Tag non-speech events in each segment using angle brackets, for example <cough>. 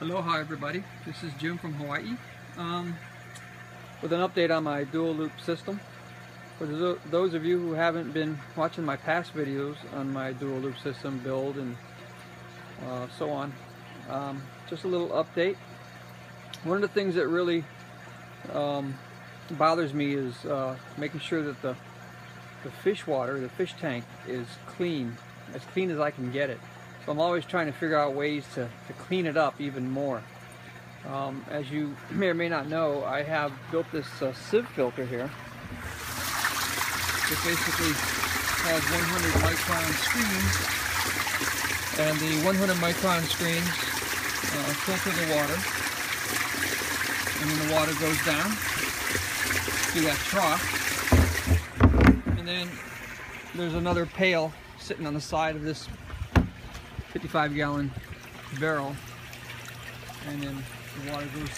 Aloha everybody, this is Jim from Hawaii um, with an update on my dual loop system. For those of you who haven't been watching my past videos on my dual loop system build and uh, so on, um, just a little update. One of the things that really um, bothers me is uh, making sure that the, the fish water, the fish tank is clean, as clean as I can get it. So I'm always trying to figure out ways to, to clean it up even more. Um, as you <clears throat> may or may not know, I have built this uh, sieve filter here. It basically has 100 micron screens, and the 100 micron screens uh, filter the water, and then the water goes down through that trough, and then there's another pail sitting on the side of this 55 gallon barrel and then the water goes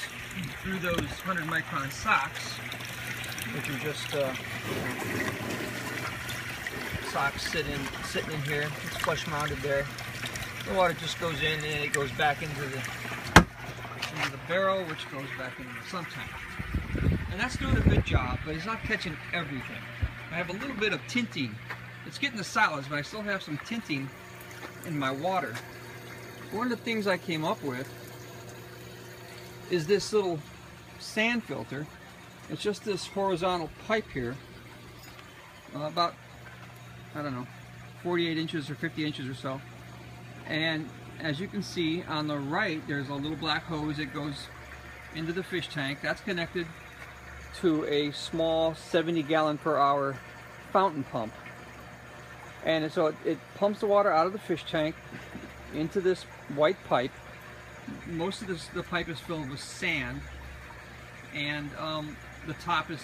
through those 100 micron socks which are just uh, socks sitting sitting in here. It's flush mounted there. The water just goes in and it goes back into the into the barrel which goes back into the sump tank. And that's doing a good job but it's not catching everything. I have a little bit of tinting. It's getting the solids but I still have some tinting in my water. One of the things I came up with is this little sand filter. It's just this horizontal pipe here, uh, about, I don't know, 48 inches or 50 inches or so. And as you can see on the right, there's a little black hose that goes into the fish tank. That's connected to a small 70 gallon per hour fountain pump. And so it, it pumps the water out of the fish tank into this white pipe. Most of this, the pipe is filled with sand, and um, the top is,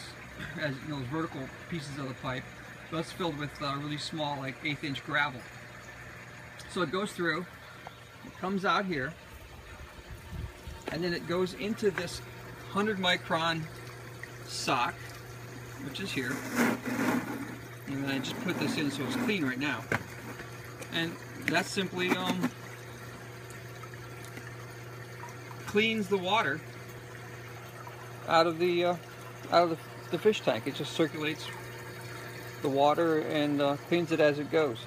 as you know, those vertical pieces of the pipe. That's filled with uh, really small, like eighth inch gravel. So it goes through, it comes out here, and then it goes into this 100 micron sock, which is here. And then I just put this in so it's clean right now. And that simply um, cleans the water out of the uh, out of the, the, fish tank. It just circulates the water and uh, cleans it as it goes.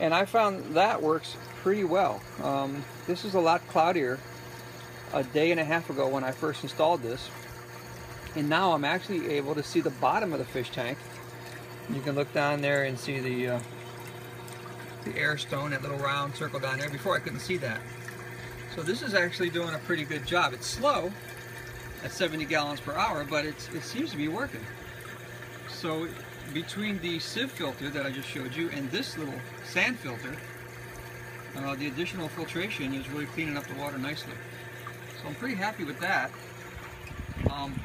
And I found that works pretty well. Um, this is a lot cloudier a day and a half ago when I first installed this. And now I'm actually able to see the bottom of the fish tank you can look down there and see the uh, the air stone, that little round circle down there. Before I couldn't see that. So this is actually doing a pretty good job. It's slow at 70 gallons per hour, but it seems to be working. So between the sieve filter that I just showed you and this little sand filter, uh, the additional filtration is really cleaning up the water nicely. So I'm pretty happy with that. Um,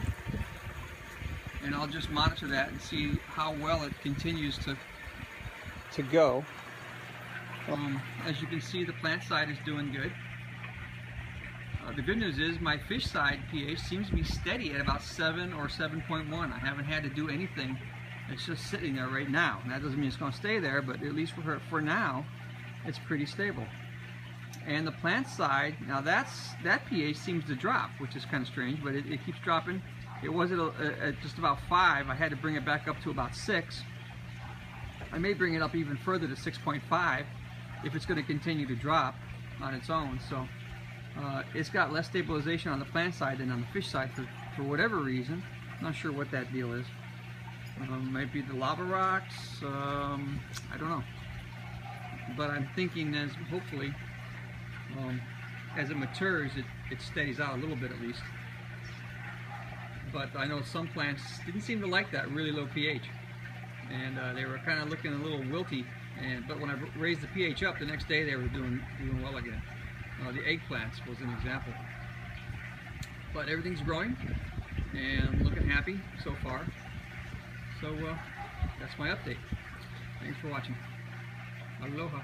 and I'll just monitor that and see how well it continues to to go. Um, as you can see, the plant side is doing good. Uh, the good news is my fish side pH seems to be steady at about 7 or 7.1. I haven't had to do anything. It's just sitting there right now. And that doesn't mean it's going to stay there, but at least for, for now, it's pretty stable. And the plant side, now that's that pH seems to drop, which is kind of strange, but it, it keeps dropping it was at, just about five. I had to bring it back up to about six. I may bring it up even further to 6.5 if it's going to continue to drop on its own. So uh, it's got less stabilization on the plant side than on the fish side for, for whatever reason. not sure what that deal is. Um, might be the lava rocks. Um, I don't know. But I'm thinking as hopefully um, as it matures, it, it steadies out a little bit at least but I know some plants didn't seem to like that really low pH. And uh, they were kind of looking a little wilty. And But when I raised the pH up, the next day they were doing, doing well again. Uh, the eggplants was an example. But everything's growing and looking happy so far. So uh, that's my update. Thanks for watching. Aloha.